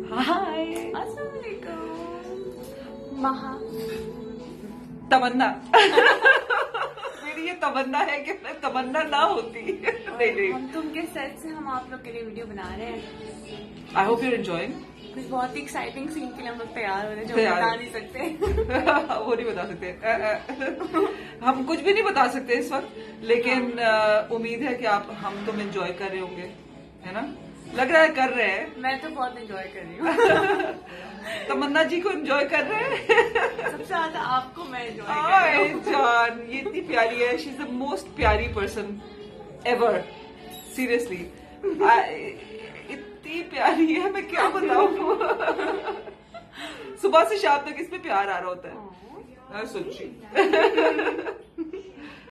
हाय महा तमन्ना। मेरी ये तमन्ना है कि मैं तमन्ना ना होती। नहीं नहीं। हम तुम के सेट से हम आप लोग के लिए वीडियो बना रहे हैं। आई होप यू एंजॉइंग कुछ बहुत ही एक्साइटिंग सीन के लिए हम लोग तैयार हो रहे हैं जो बता नहीं सकते। वो नहीं बता सकते। हम कुछ भी नहीं बता सकते इस वक्त लेकिन उम्मीद है कि आप हम तुम एंजॉय कर रहे होंगे है ना? लग रहा है कर रहे हैं। मैं तो बहुत एंजॉय कर रही हूँ। तमन्ना जी को एंजॉय कर रहे हैं। सबसे ज़्यादा आपको मैं एंजॉय जान ये इतनी प्यारी है। शी इज़ द मोस्ट प्यारी पर्सन एवर सीरियसली इतनी प्यारी है मैं क्या बताऊँ? सुबह से शाम तक इसमें प्यार आ रहा होता है। हाँ, सच्ची